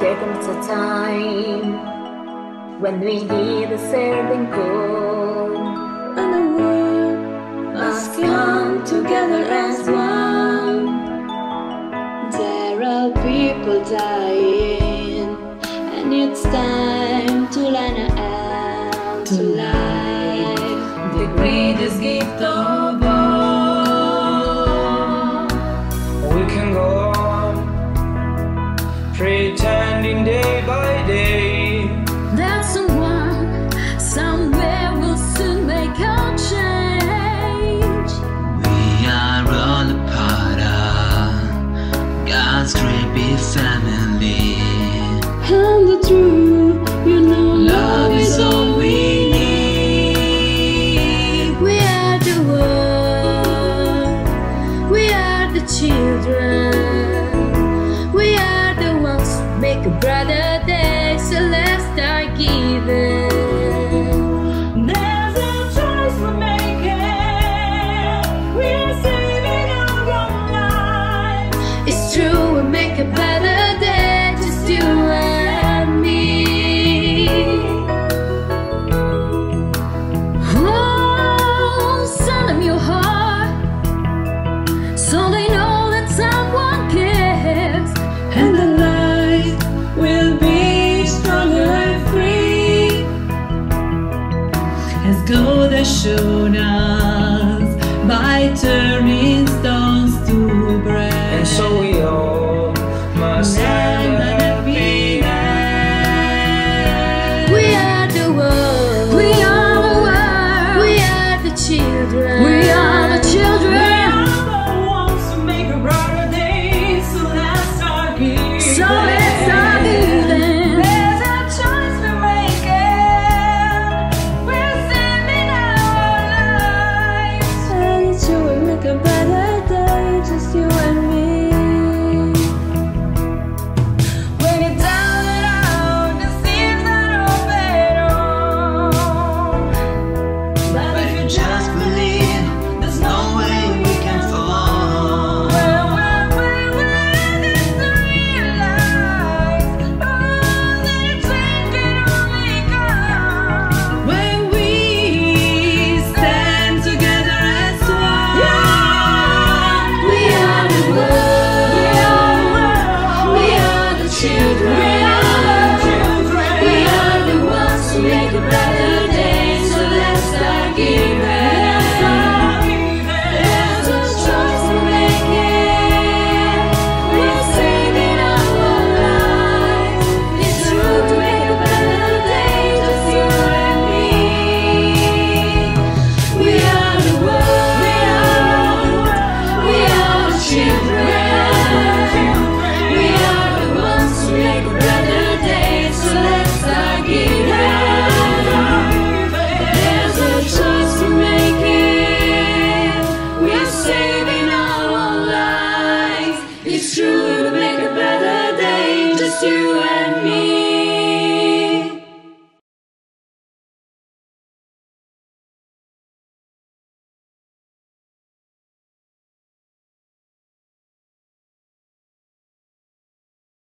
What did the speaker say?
There comes a time when we hear the siren call. And the world must come together as one. There are people dying, and it's time to learn how to life. The greatest gift of all. We can go on pretending day by day. shoulders by turn.